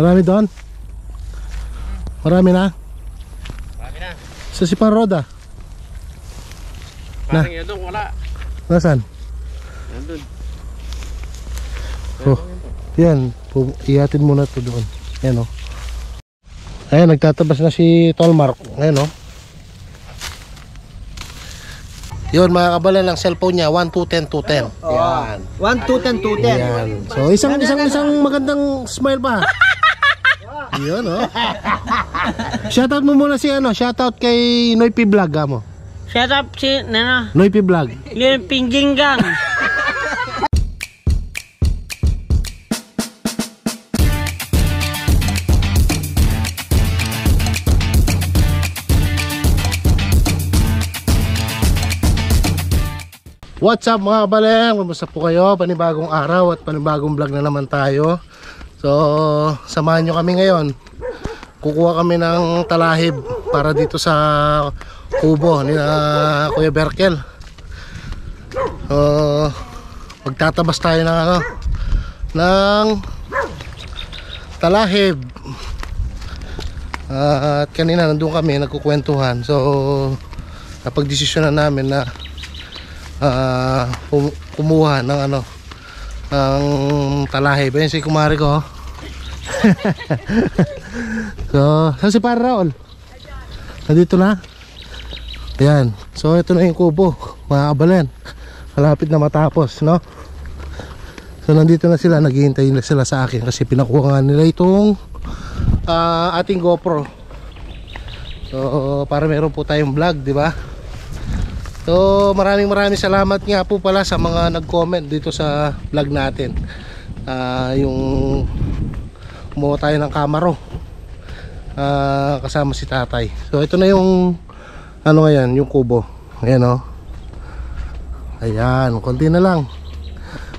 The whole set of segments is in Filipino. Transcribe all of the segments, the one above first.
Marami doon? Marami na? Marami na. Sa si Paroda? Na. Parang yun doon, wala. Nasaan? Nandun. Oh. Yan, ihatid muna to doon. Ayan o. Ayan, nagtatabas na si Tolmark. Ayan o. Yun, mga kabalan ng cellphone niya, 1, 2, 10, 2, 10. Yan. 1, 2, 10, 2, 10. Yan. So, isang, isang, isang magandang smile pa. Yun o. Shoutout mo muna si ano, shoutout kay Noypi Vlog ah, mo. Shut up si, nana, Noypi Vlog. yung pingginggang. What's up mga kabaleng? Kumusta po kayo? Panibagong araw at panibagong vlog na naman tayo. So, samahan nyo kami ngayon. Kukuha kami ng talahib para dito sa kubo ni na Kuya Berkel. So, magtatabas tayo ng ano, ng talahib. Ah, at kanina nandun kami nagkukwentuhan. So, napagdesisyon na namin na kum- kumuha ng ano ng talahib ayun si kumari ko oh. so saan si para Raul? Nandito na. Ayan. So ito na yung kubo. Mga kabalen malapit na matapos no? So nandito na sila. Naghihintay na sila sa akin kasi pinakuha nga nila itong ah, ating GoPro. So para meron po tayong vlog di ba So maraming maraming salamat nga po pala sa mga nag-comment dito sa vlog natin. Ah, Yung kumuha tayo ng kamaro Ah, Kasama si tatay. So ito na yung Ano ngayon, yung kubo. Ayan o Ayan, konti na lang.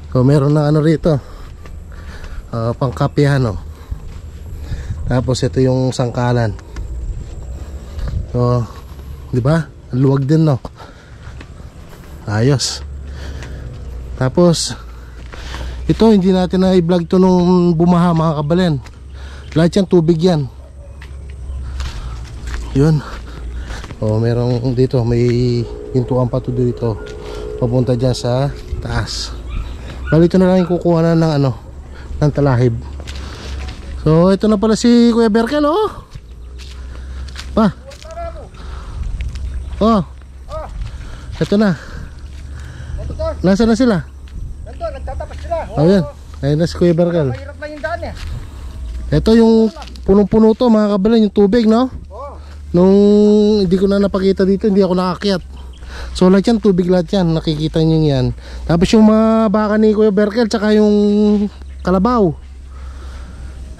So meron na ano rito. Uh, Pangkapihan o Tapos ito yung sangkalan. So di ba? Luwag din no ayos. Tapos ito hindi natin na i-vlog to nung bumaha mga kabalen. Lahat yan tubig yan. Yun. O merong dito may pintuan pa to dito. Papunta dyan sa taas. Bali ito na lang yung kukuha na ng ano ng talahib. So ito na pala si Kuya Berkel oh. Pa. Oh. Ito na Nasaan na sila? Nandun, nagtatapas sila. Oh, yan. Ayun na si Kuya Berkel. Mahirap na yung daan eh. Ito yung punong-puno to mga kabalan, yung tubig, no? Oo. Nung hindi ko na napakita dito, hindi ako nakakyat. So lahat yan, tubig lahat yan, nakikita nyo yan. Tapos yung mga baka ni Kuya Berkel, tsaka yung kalabaw.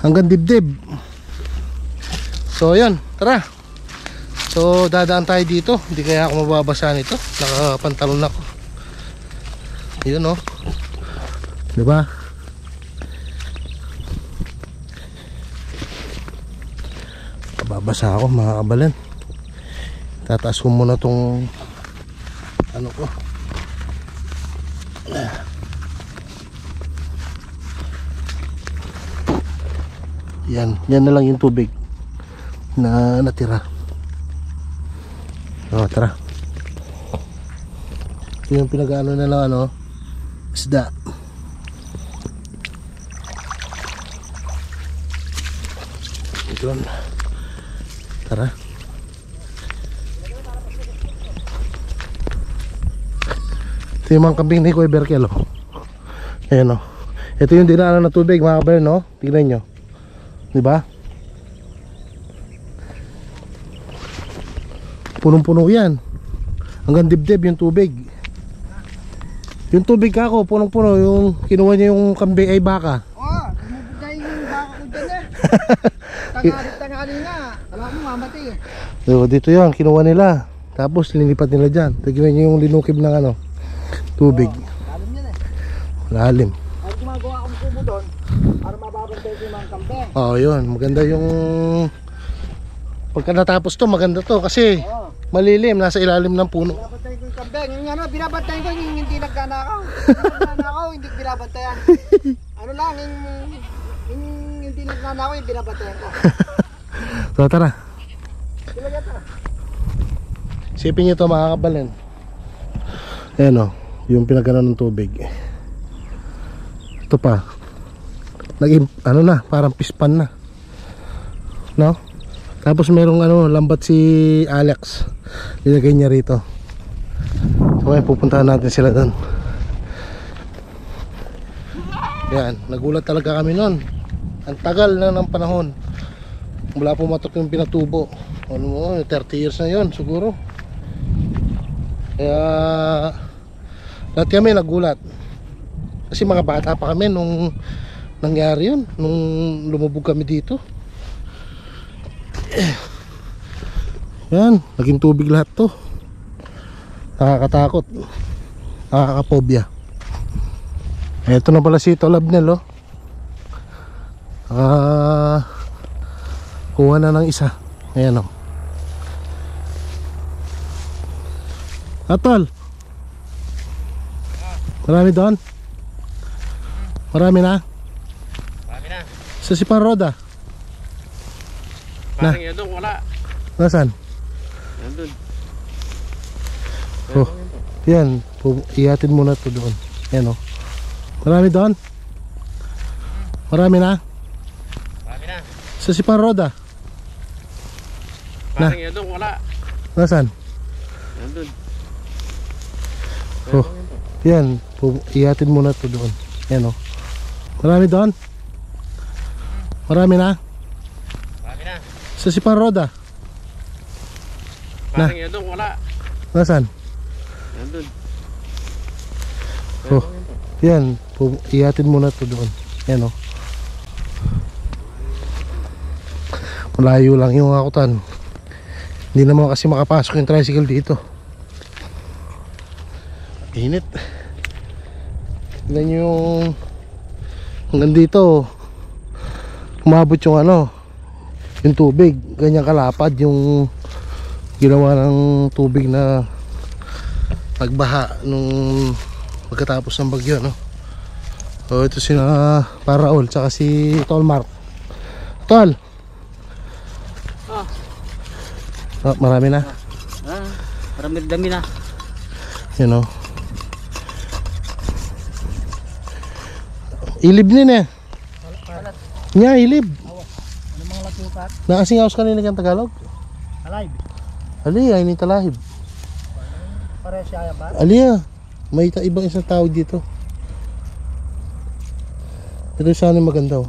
Hanggang dibdib. So yan, tara. So dadaan tayo dito, hindi kaya ako mababasa nito. Nakapantalon ako. Yun oh. 'Di ba? Babasa ako mga kabalan. Tataas ko muna tong ano ko. Yan, yan na lang yung tubig na natira. O, tara. Ito yung pinag-ano na lang ano, isda. Ito. Tara. Ito yung mga kambing ni Kuya Berkel oh. Ayan oh. Ito yung dinaanan na tubig mga kabayan no. Tignan nyo. Di ba? Punong-puno yan. Hanggang dibdib yung tubig. Yung tubig kako, punong-puno. Yung kinuha niya yung kambing ay baka. Oo, bumubugay yung baka ko dyan eh. Tangalit-tangali nga. Alam mo, mamatay eh. So, dito yan, kinuha nila. Tapos linipat nila dyan. Tignan nyo yung linukib ng ano, tubig. Alam yan eh. Lalim. Ay gumagawa akong kubo doon para mababantay ko yung mga kambing. Oo, yun. Maganda yung... Pagka natapos to, maganda to. Kasi Oo. malilim, nasa ilalim ng puno. Yung kambing. Yung ano, binabantay ko yung hindi nagkanakaw. Yung nagkanakaw, hindi binabantayan. Ano lang, yung, yung hindi nagnanakaw yung binabantayan ko. So tara. Sipin nyo ito mga kabalin. Ayan o, yung pinagano ng tubig. Ito pa. Naging, ano na, parang pispan na. No? Tapos merong ano, lambat si Alex. Nilagay niya rito. So ngayon pupuntahan natin sila doon. Yan, nagulat talaga kami noon. Ang tagal na ng panahon. Mula pumatok yung pinatubo. Ano mo, 30 years na yon siguro. Kaya lahat kami nagulat. Kasi mga bata pa kami nung nangyari yun, nung lumubog kami dito. Yan, naging tubig lahat to. Nakakatakot. Nakakapobia. Eto na pala si Tolabnel oh. Ah, kuha na ng isa. Ayan oh. Atol. Marami doon? Marami na? Marami na. Sa si Paroda? Na. Parang yun doon, wala. Nasaan? Nandun. Oh. Yan, ihatid muna to doon. Yan oh. Marami doon? Marami na? Marami na. Sa si Paroda? Parang yun doon, wala. Nasaan? Nandun. Oh. Yan, ihatid muna to doon. Yan oh. Marami doon? Marami na? Marami na. Sa si Paroda? Parang yun doon, wala. Nasaan? Nandun. Oh. Yan, ihatid muna to doon. Yan oh. Malayo lang yung akutan. Hindi naman kasi makapasok yung tricycle dito. Init. Tignan yung hanggang dito umabot yung ano yung tubig. Ganyan kalapad yung ginawa ng tubig na nagbaha nung pagkatapos ng bagyo no so ito si na Paraol tsaka si Tolmark Tol Ah. Ah, marami na Ah, may dami na. you know ilib din eh Nya, ilib. Ano mga latukat? Nakasingaws kanina kang Tagalog? Alive. Ali, ay ni talahib. Pare siya ba? Ali ah. May ta- ibang isang tawag dito. Ito sana maganda oh.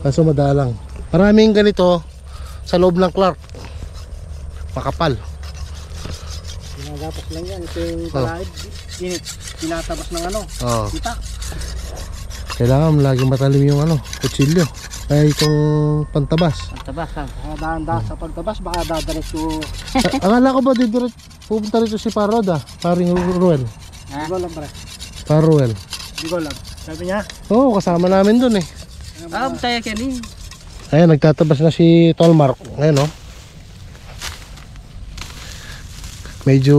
Kaso madalang. Maraming ganito sa loob ng Clark. Makapal. Ginagapas lang yan. Ito yung Oh. palaib. Init. Tinatabas ng ano. Oo. Kita. Kailangan laging matalim yung ano, kutsilyo. Kaya itong pantabas. Ang tabas ha. Kaya dahan-dahan sa pagtabas. Baka dadaretso. A- akala ko ba didiret pupunta rito si Paroda? Paring Ru- Ruel. Hindi Ha? ko alam pare. Paruel. Hindi ko alam. Sabi niya. Oo, kasama namin dun eh. Ah, tayo kani. Ayan, nagtatabas na si Tolmark. Ayan oh. Medyo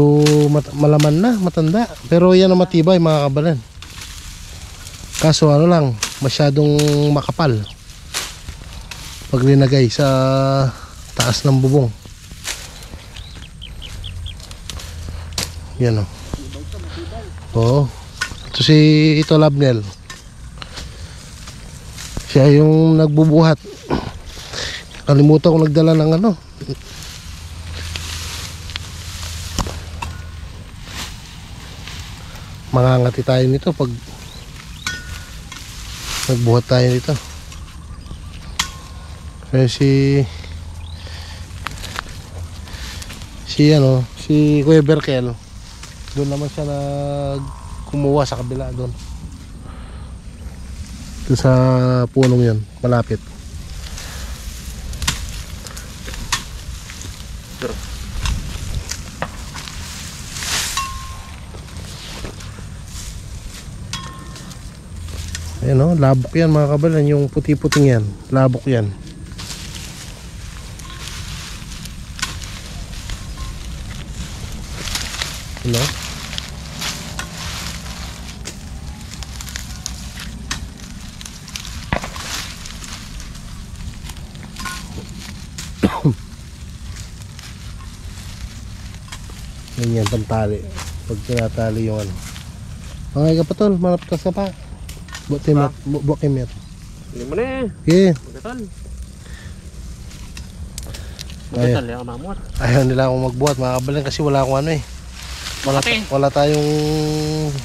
mat- malaman na, matanda. Pero yan ang matibay mga kabalan. Kaso ano lang, masyadong makapal. Pag linagay sa taas ng bubong. Yan oh. Oo. Ito si Ito Labnel. Siya yung nagbubuhat. Kalimutan ko nagdala ng ano. Mangangati tayo nito pag nagbuhat tayo nito. Kaya si si ano, si Kuya Berkel doon naman siya nag kumuha sa kabila doon. Doon sa punong yun, malapit. Ayan o, labok yan mga kabalan, yung puti-puting yan, labok yan. Hello? Ganyan pantali. Pag tinatali yung ano. Okay kapatol, malaptas ka pa. Buwakim diba? ah. bu bu yan Hindi mo na eh. Okay Kapatol Ayaw. Ayaw nila akong magbuhat, makakabalan kasi wala akong ano eh. Wala, Ate. wala tayong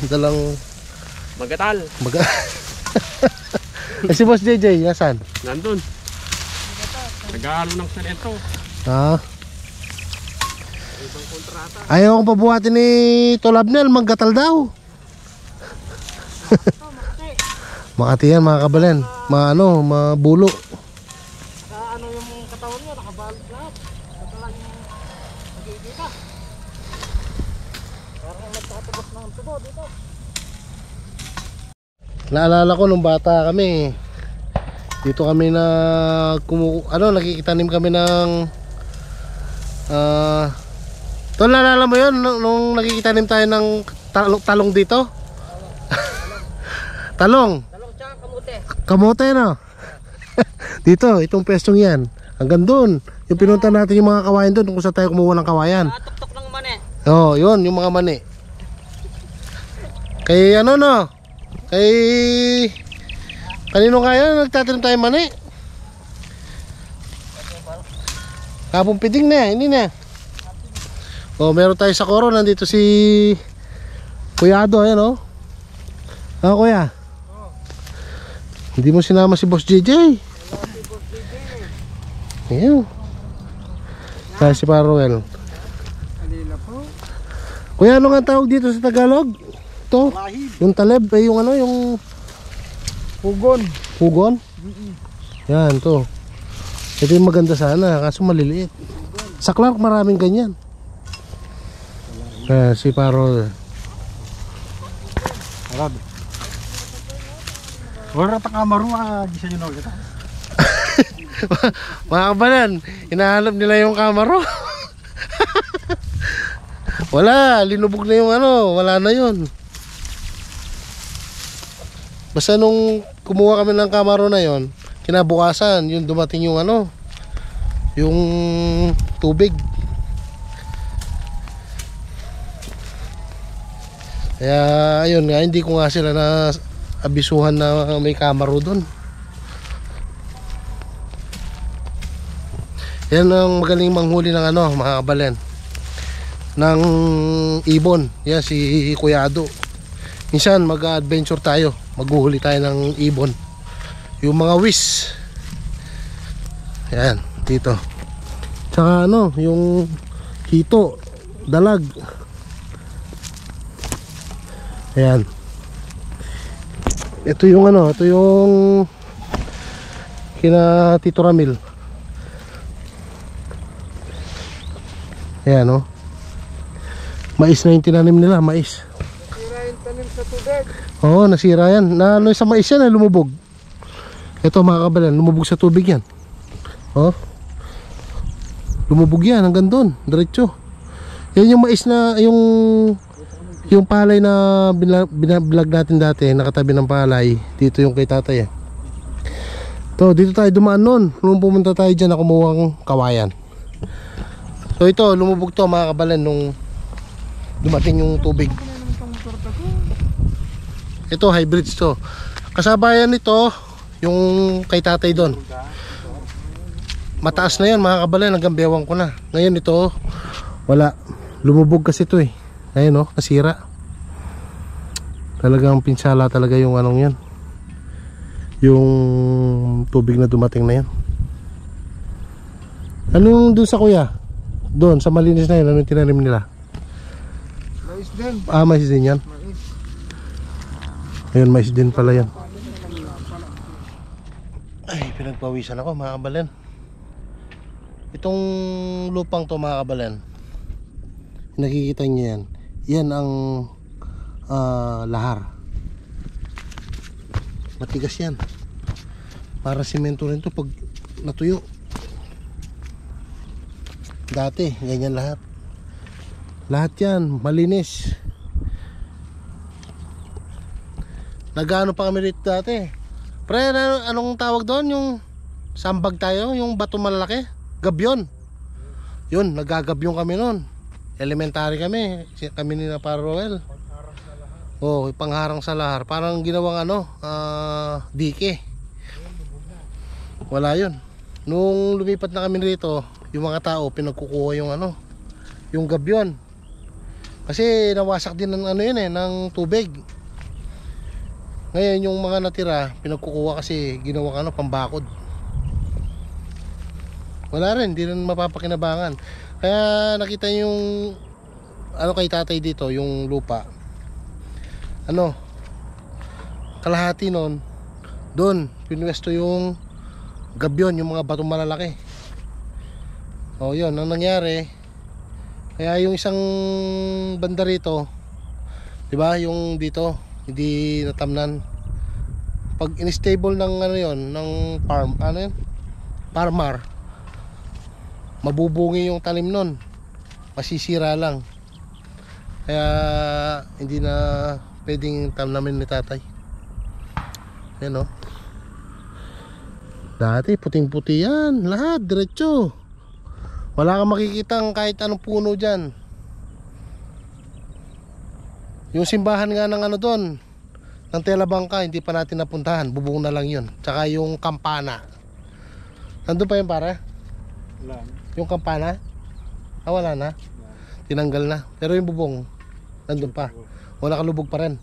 dalang Magatal. baga. eh si Boss JJ, yasan? Nandun. Nag-aalo ng semento. Ha? Ayaw akong pabuhatin ni Tolabnel, maggatal daw. Makati yan mga kabalan. Ma ano, mabulo. ano yung katawan niya, nakabalot lahat. Ito lang yung nagkikita. Parang nagtatubos ng tubo dito. Naalala ko nung bata kami. Dito kami na kumu ano nakikitanim kami ng ah Tol, naalala mo yun nung, nung nakikitanim tayo ng talong, talong dito? talong. Dalawang tsaka kamote. Kamote no? dito, itong pwestong yan. Hanggang doon. Yung pinunta natin yung mga kawayan doon kung saan tayo kumuha ng kawayan. Tuktok ng mani. Oo, oh, yun, yung mga mani. Kay ano no? Kay... Kanino kaya nagtatanim tayo mani? Kapong piting na, hindi na. Oh, meron tayo sa koro, nandito si Kuya Ado, ayan oh. Ah, kuya. Hindi mo sinama si Boss JJ. Ayan. Kaya si po. Kuya, ano nga tawag dito sa Tagalog? Ito, Lahib. yung taleb, eh, yung ano, yung Pugon. hugon. Yan, to. Ito yung maganda sana, kaso maliliit. Sa Clark, maraming ganyan. Kaya si Paro, Arad. Wala pa kamaru ah, gisa nyo kita. mga kabalan, hinahanap nila yung kamaro. wala, linubog na yung ano, wala na yun. Basta nung kumuha kami ng kamaro na yon, kinabukasan, yung dumating yung ano, yung tubig. Kaya ayun nga, hindi ko nga sila na abisuhan na may kamaro doon. Yan ang magaling manghuli ng ano, mga kabalen. Ng ibon. Yan si Kuya Ado. Minsan mag-adventure tayo. Maghuhuli tayo ng ibon. Yung mga wis. Yan, dito. Tsaka ano, yung hito, dalag. Ayan. Ito yung ano, ito yung kina Tito Ramil. Ayan oh. Mais na yung tinanim nila, mais. Tubig. Oo, nasira yan. Na ano sa mais yan, ay lumubog. Ito mga kabalan, lumubog sa tubig yan. Oh. Lumubog yan hanggang doon, diretso. Yan yung mais na yung yung palay na bina- binablog natin dati, nakatabi ng palay. Dito yung kay tatay eh. To, dito tayo dumaan noon. Nung pumunta tayo dyan na kumuha ng kawayan. So ito, lumubog to mga kabalan nung dumating yung tubig. Ito, hybrids to. Kasabayan nito, yung kay tatay doon. Mataas na yan mga kabalan, hanggang bewang ko na. Ngayon ito, wala. Lumubog kasi to eh. Ayun oh, nasira. Talagang pinsala talaga yung anong yan. Yung tubig na dumating na yan. Anong doon sa kuya? Doon, sa malinis na yun, anong tinanim nila? Mais din. Ah, mais din yan. Ayun, mais din pala yan. Ay, pinagpawisan ako mga kabalan. Itong lupang to mga kabalan, nakikita niyo yan. Yan ang ah, lahar. Matigas yan. Para simento rin to pag natuyo. Dati, ganyan lahat. Lahat yan, malinis. Nagano pa kami rito dati. Pre, ano, anong tawag doon? Yung sambag tayo, yung bato malaki. Gabyon. Yun, nagagabyon kami noon. Elementary kami. Kami ni na para Roel. Oh, pangharang sa lahar. Parang ginawang ano, ah, dike. Wala yun. Nung lumipat na kami rito, yung mga tao pinagkukuha yung ano, yung gabyon. Kasi nawasak din ng ano yun eh, ng tubig. Ngayon yung mga natira, pinagkukuha kasi ginawang ano, pambakod. Wala rin, hindi rin mapapakinabangan. Kaya nakita yung ano kay tatay dito, yung lupa. Ano? Kalahati nun, doon, pinwesto yung gabyon, yung mga batong malalaki. O yun, ang nangyari, kaya yung isang banda rito, di ba yung dito, hindi natamnan. Pag in-stable ng ano yon ng farm, ano yun? Farmer, mabubungi yung talim nun. Masisira lang. Kaya hindi na pwedeng tamnamin ni tatay. Yan o. Dati puting-puti yan. Lahat, diretso. Wala kang makikitang kahit anong puno dyan. Yung simbahan nga ng ano doon, ng Telabangka, hindi pa natin napuntahan. Bubong na lang yun. Tsaka yung kampana. Nandun pa yun para? Wala. Yung kampana? Ah, wala na. Tinanggal na. Pero yung bubong, nandun pa. O nakalubog pa rin.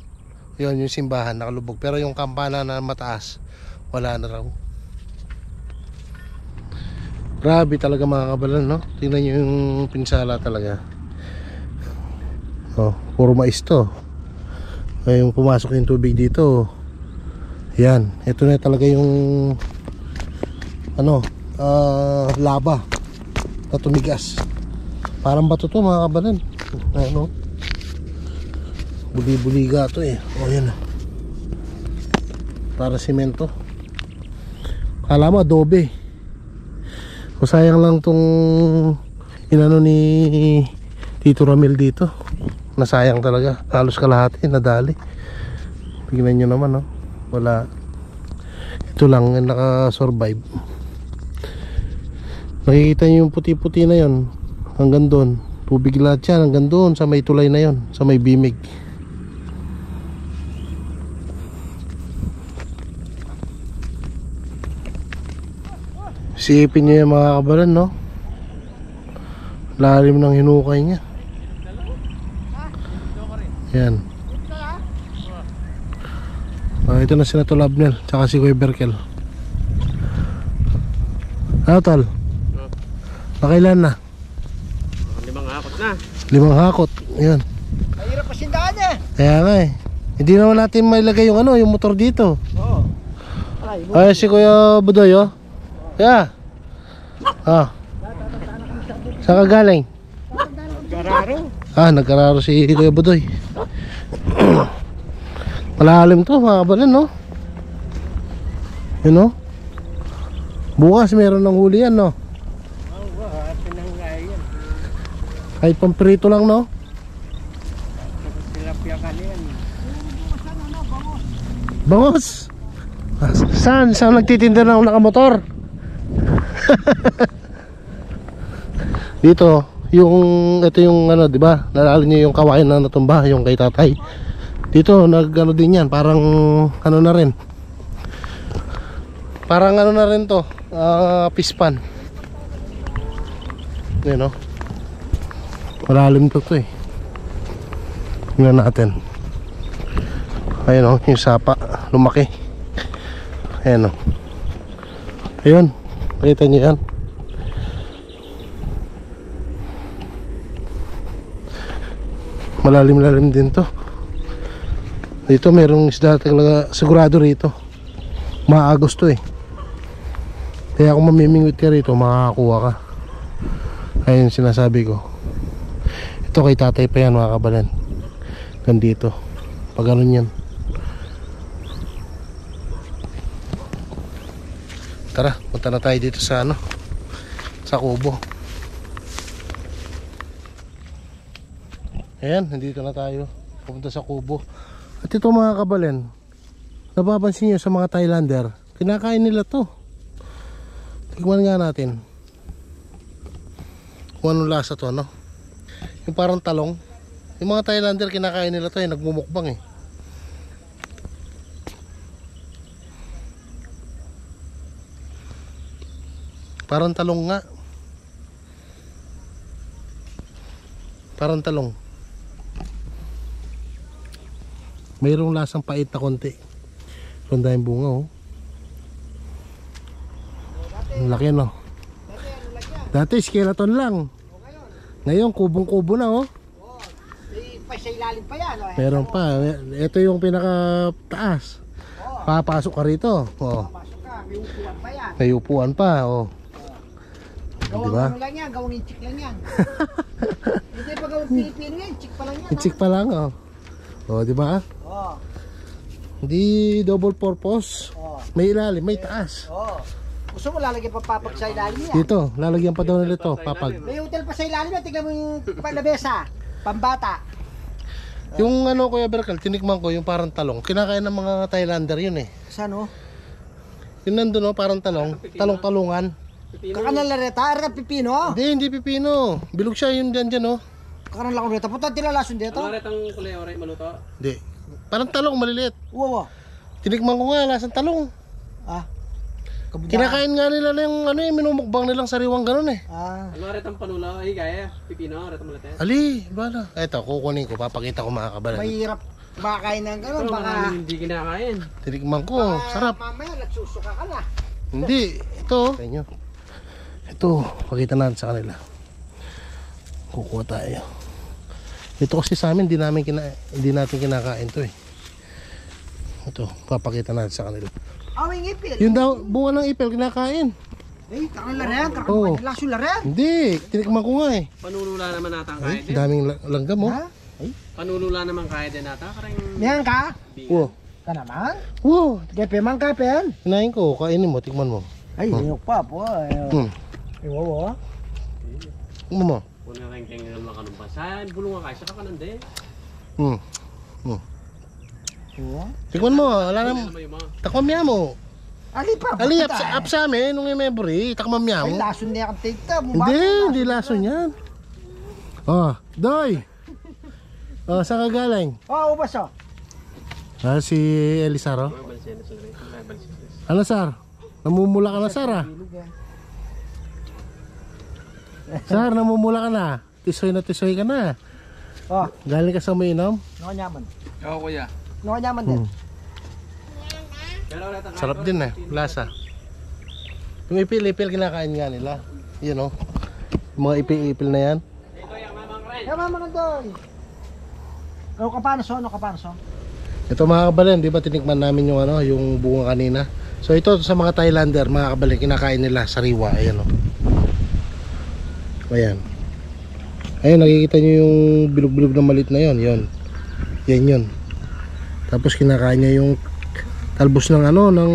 Yun, yung simbahan, nakalubog. Pero yung kampana na mataas, wala na raw. Grabe talaga mga kabalan, no? Tingnan nyo yung pinsala talaga. Oh, puro mais to. Ngayong pumasok yung tubig dito. Yan, ito na talaga yung ano, ah, laba na tumigas. Parang bato to mga kabalan. Ano? Buli-buliga to eh. O yan. Para simento. Kala mo adobe. O sayang lang tong inano ni Tito Ramil dito. Nasayang talaga. Halos kalahati nadali. Tingnan nyo naman no. Wala. Ito lang ang naka-survive. Nakikita nyo yung puti-puti na yon hanggang doon. Tubig lahat yan hanggang doon sa may tulay na yon sa may bimig. Sipin nyo yung mga kabalan, no? Lalim ng hinukay niya. Yan. Ah, ito na si Nato Labnel, tsaka si Kuya Berkel. Ano, tol? Nakailan na? Mga limang hakot na. Limang hakot. Yan. Mahirap pasindahan eh. Kaya nga eh. Hindi naman natin mailagay yung ano, yung motor dito. Oo. Ay, Ay, si Kuya Budoy, oh. Kaya. Ah. Saan ka galing? Gararo. Ah, nagkararo si Kuya Budoy. Malalim to, mga kabalan, no? Yun, no? Bukas meron ng huli yan, no? Kahit pampirito lang, no? Bangos! Saan? Saan nagtitinda ng nakamotor? Dito, yung ito yung ano, 'di ba? Naalala niyo yung kawain na natumba, yung kay tatay. Dito nag ano din 'yan, parang ano na rin. Parang ano na rin 'to, ah pispan. Yun no. Malalim to, to eh. Tingnan natin. Ayun o, yung sapa, lumaki. Ayan o. Ayun, nakita niyo yan. Malalim-lalim din to. Dito merong isda talaga sigurado rito. Maagos to eh. Kaya kung mamimingwit ka rito, makakakuha ka. Ayun sinasabi ko. Ito kay tatay pa yan mga kabalan. Gandito. Pag ganun yan. Tara, punta na tayo dito sa ano? Sa kubo. Ayan, nandito na tayo. Pupunta sa kubo. At ito mga kabalen, napapansin nyo sa mga Thailander, kinakain nila to. Tignan nga natin. Kung anong lasa to, no? Yung parang talong. Yung mga Thailander kinakain nila to eh, nagmumukbang eh. Parang talong nga. Parang talong. Mayroong lasang pait na konti. Ang daming bunga oh. Ang laki no. Dati skeleton lang. Ngayon kubong-kubo na oh. Pa sa ilalim pa yan. Oh. Meron pa. Ito yung pinaka taas. Papasok ka rito. Oh. Pasok ka, may upuan pa yan. May upuan pa. Oh. Gawang Diba? ano lang yan, gawang inchik lang yan. Hindi pa gawang Pilipino yan, inchik pa lang yan. Ichik pa lang oh. Oh, di ba? Oh, Hindi double purpose. oh, May ilalim, may taas. oh. Gusto mo lalagyan pa papag sa ilalim yan. Dito, lalagyan pa daw nila ito, papag. May hotel pa sa ilalim yan, tignan mo yung palabesa. Pambata. Yung ano Kuya Berkal, tinikman ko yung parang talong. Kinakain ng mga Thailander yun eh. Saan oh? Yung nandun oh, parang talong. Talong-talungan. Kakanang lareta, ara pipino. Hindi, hindi pipino. Bilog siya yun dyan dyan oh. Kakanang lareta, puta tilalason dito. Ano rin ang kulay oray maluto? Hindi. Parang talong, maliliit. Wow, wow. Tinikman ko nga, lasang talong. Ah. Kabudaan. Kinakain nga nila na yung ano eh, minumukbang nilang sariwang ganun eh. Ah. Ano rin ang panula? Ay, gaya. Pipino, rin ang malate. Ali, bala. Eto, kukunin ko, papakita ko mga kabalan. Mahirap makain ng gano'n, Ito, baka... hindi kinakain. Tinikman ko, baka sarap. Mamaya, nagsusuka ka na. Hindi, ito. Ito, pakita natin sa kanila. Kukuha tayo. Ito kasi sa amin, hindi, namin kina, hindi natin kinakain to eh. Ito, papakita natin sa kanila. Awing ipil. Yun daw, bunga ng ipel, kinakain. Eh, kakang laren, Oo. kakang laso laren. Hindi, tinikman ko nga eh. Panulula naman nata ang Ay, kaya din. daming la- langgam oh. Ha? Panulula naman kaya din nata. Karang Niyan ka? Wow. Ka naman? Wow, Gepe man ka, pen. kinain ko, kainin mo, tikman mo. Ay, inok pa po. Ay, Hmm. wow, wow. Tikman mo. Una rin kaya nga makanumpa. Sa bulungan kaya, sa kakanande. Hmm. Oo. Tikman mo, wala Ano na. yung mga? Takwamya mo. Ali pa. Ali, up, eh. up sa amin, nung memory, takmamya Ay, mo. lason niya kang take ka. Hindi, hindi laso niyan. Oh, Doy! Oh, saan ka galing? Oh, ubas oh. Ah, si Elisaro. Bansin. Ano, Sar? Namumula ka na, Sar, ah. Yan. Sar, namumula ka na. Tisoy na tisoy ka na. Oh, Galing ka sa mainom. nakanyaman. Oo, kuya. Nakanyaman din. Hmm. Sarap din eh, lasa. Yung ipil-ipil kinakain nga nila. Yun oh. Yung mga ipil-ipil na yan. Ito yung mamang rin. Kaya mama ka doon. Ano ka paano so? Ano ka paano so? Ito mga kabalen, di ba tinikman namin yung ano, yung bunga kanina. So ito sa mga Thailander, mga kabalen, kinakain nila sariwa. Ayan oh. Ayan. Ayun, nakikita nyo yung bilog-bilog na malit na yon, yon. Yan yun. Tapos kinakain niya yung talbos ng ano, ng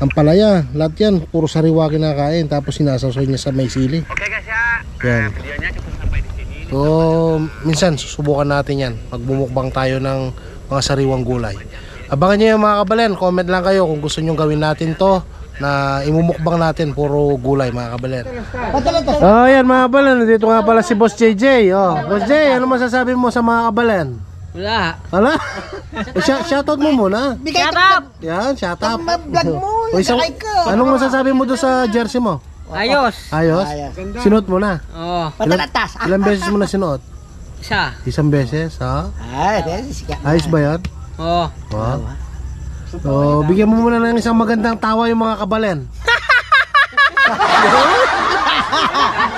ampalaya. Lahat yan, puro sariwa kinakain. Tapos sinasasoy niya sa may sili. Okay guys ya. Yan. Sini. So, minsan susubukan natin yan. Magbumukbang tayo ng mga sariwang gulay. Abangan nyo yung mga kabalen. Comment lang kayo kung gusto nyo gawin natin to na imumukbang natin puro gulay mga to. Oh, yan mga kabalen. Dito nga pala si Boss JJ. Oh, Boss J, ano masasabi mo sa mga kabalen? Wala. Wala? Shout- shoutout mo muna. Shut up! Yan, shout out. Vlog mo, O, isang-. Anong masasabi mo doon sa jersey mo? Ayos. Ayos? Sinuot mo na? Oo. Patalatas. Ilang beses mo na sinuot? Isa. Isang beses, ha? Ay. Ayos ba yan? Oo. Wow. So, bigyan mo muna ng isang magandang tawa yung mga kabalen.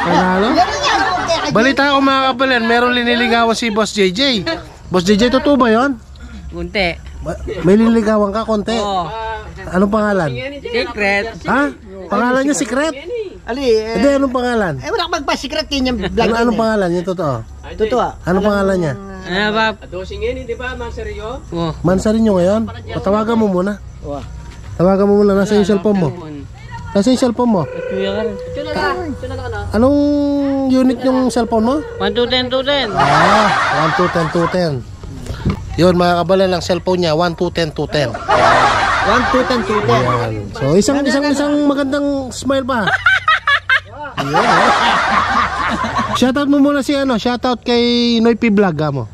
Panalo? Balita ko mga kabalen, meron liniligawan si Boss JJ. Boss JJ, totoo ba yun? Unti. Ba- May liniligawan ka konti. Oo. Anong pangalan? Secret. Ha? Pangalan niya secret? Ali, eh, Hindi, anong pangalan? eh wala ka magpa-secret din yung vlog Ano, anong yun pangalan niya? Totoo. Totoo. Anong pangalan niya? Ano ba? Dosing yun, di ba, Mang Seryo? Oo. Mansa rin nyo ngayon? Patawagan mo muna. Wah. Tawagan mo muna. Nasa yung cellphone mo. Nasa yung cellphone mo. Rin. Anong unit yung cellphone mo? 1 to 10 to 10. Ah, 1 to 10 to 10. Yun, mga kabalan ng cellphone niya, 1 to 10 to 10. 1, 2, 10, 2, 10. Yan. So, isang isang isang magandang smile pa. Yun, oh. Shoutout mo muna si ano, shoutout kay Noypi Vlog ah, mo.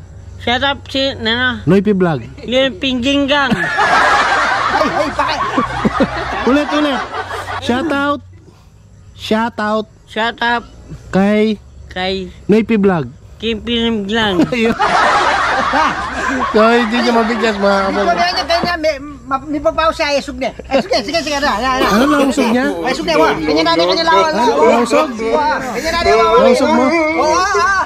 Shut up si, ano, Noypi Vlog. yung pingginggang. Ay, ay, bakit? Ulit, ulit. Shoutout. Shoutout Shut up kay kay Noypi Vlog. Kim Pingglang. Ayun. so, hindi niya mabigyan mga Ikaw kabal. na yan, kanya, may pagpaw siya, ay, sug na. Ay, sug na, sige, sige, na, na, na. Ano lang usog niya? Ay, sug na, wa. Kanya natin, kanya lawan. Lausog? Wa. Kanya natin, wa. wa. Lausog mo? Oo, ah, ah.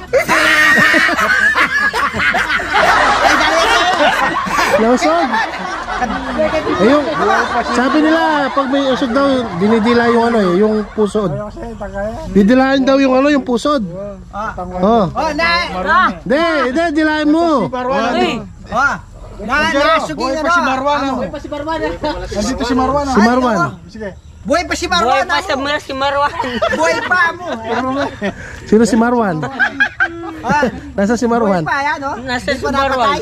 Lausog? Ayun, sabi nila, pag may usog daw, dinidila yung ano eh, yung pusod. Didilain daw yung ano, yung pusod. Oh. Oh, na, ah, Hindi, hindi, dilain mo. Hey, oh. Na, na, sugin, ano. ano. Si Marwan. Buhay pa si buhay Marwan, pa sa ano. mga si Marwan. Buhay pa mo. Sino si Marwan? Ah, Nasa si buhay Marwan. pa, yan, no? Nasa Di si pa Marwan. napatay.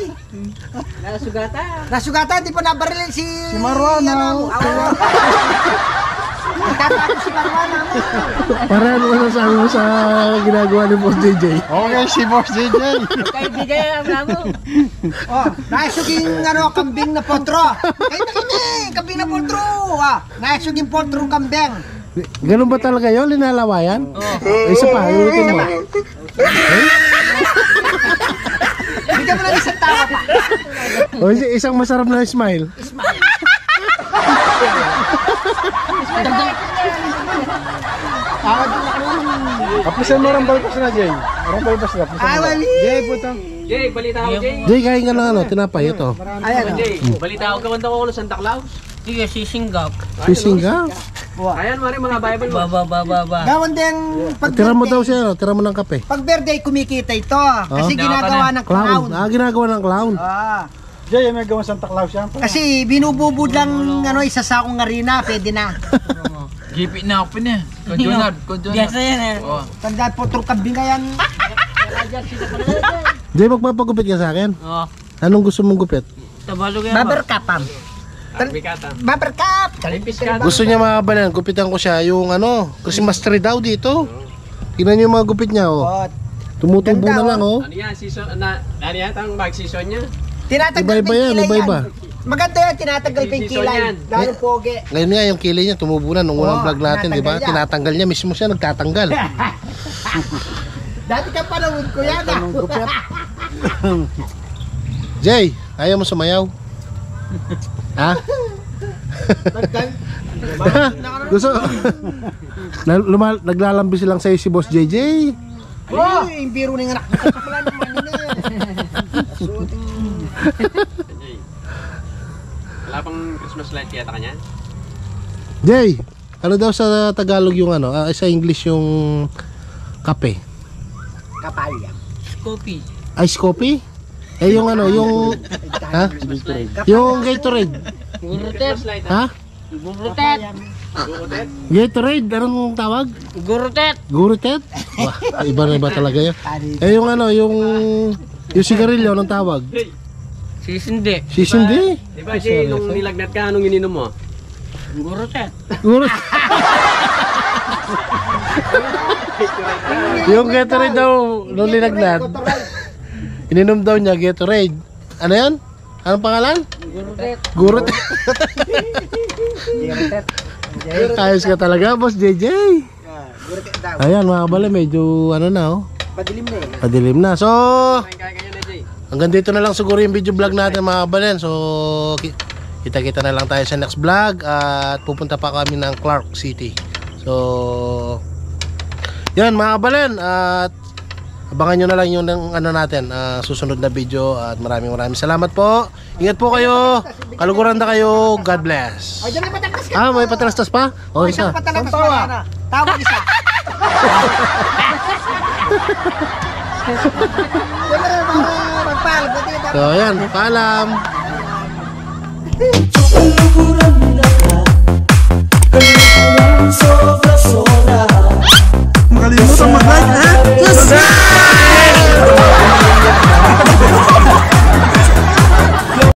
Nasugatan, di pa nabarilin si... Si Marwan, ano. Ano. Para ano masasabi mo sa ginagawa ni Boss JJ? Okay, si Boss JJ. Kaibigan ang bravo. Oh, naisuging ano, kambing na potro. Ay, nakinig, kambing na potro. Ah, naisuging potro kambing. Ganun ba talaga yun? Linalawayan? Oo. Isa pa, ulitin mo. Bigyan mo lang isang tawa pa. O isang masarap na smile. Kapisan mo rin balbas na, Jay. Rin balbas na. Ay, wali. Jay, putang. Jay, balita ako, Jay. Jay, kain ka ng ano, tinapay ito. Ayan, oh. Jay, balita ako, gawanda ko ng Santa Claus. Sige, sisinggap. Sising ka. Ayan, mari mga Bible mo. Ba, ba, ba, ba, ba. Gawan din pag Tira mo daw siya, ano, tira mo ng kape. Pag birthday, kumikita ito. Kasi ginagawa ng Clown. clown. Ah, ginagawa ng clown. Ah. Jay, may gawang Santa Claus yan. Kasi binububud lang ano, isa sa akong arena, pwede na. Gipit na ako niya. Konjonad, konjonad. Yes, yan eh. Oh. Tandaan po, kambing ka yan. Jay, magpapagupit ka sa akin. Oh, Anong gusto mong gupit? tabalog yan ba? Baberkapam. Bikata. Baberkap. Kalipis ka. Gusto niya mga banan, gupitan ko siya yung ano, kasi mastery daw dito. Tingnan niyo yung mga gupit niya, oh. Oh, Tumutubo na lang, oh. Ano yan, season, na, ano yan, ang mag-season niya? Tinatanggal Iba-iba pa yung yan, kilay iba-iba. Maganda yan, tinatanggal pa yung kilay. Lalo pogi. Ngayon nga yung kilay niya tumubo na nung unang vlog natin, di ba? tinatanggal niya. Mismo siya nagtatanggal. Dati ka panahon ko yan ah. Jay, ayaw mo sumayaw? ha? Gusto lumal, naglalambi silang sa'yo si Boss JJ. Oh, yung biro ng anak. Wala naman yun eh. Jay. Wala pang Christmas light yata kanya? Jay, ano daw sa Tagalog yung ano, ah, sa English yung kape? Kapalya. Scoopy. Ice coffee? Eh yung ano, yung ha? Yung Gatorade. Gurutet. Christmas light, Ha? Gurutet. Gatorade, anong tawag? Gurutet. Gurutet? Wah, iba na iba talaga yun. Eh yung ano, yung yung sigarilyo, anong tawag? Sisindi. Sisindi? di ba Jay, nung nilagnat ka, anong ininom mo? Gurutet. Gurut. yung Gatorade daw, nung linagnat, ininom daw niya Gatorade. Ano yan? Anong pangalan? Gurutet. Gurut. Ayos ka talaga, boss JJ. Daw. Ayan, mga kabala, medyo ano na oh. Padilim na eh. Padilim na. So, hanggang dito na lang siguro yung video vlog natin mga kabalen. So, ki- kita-kita na lang tayo sa next vlog at pupunta pa kami ng Clark City. So, yan mga kabalen at abangan nyo na lang yung ng- ano natin, ah, susunod na video at maraming maraming salamat po. Ingat po kayo. Kaluguran na kayo. God bless. Ah, may patrastas pa? O, Isang isa. na. Tawag isa. so, ayan. Paalam. Makalimutan mag-like, ha? Subscribe!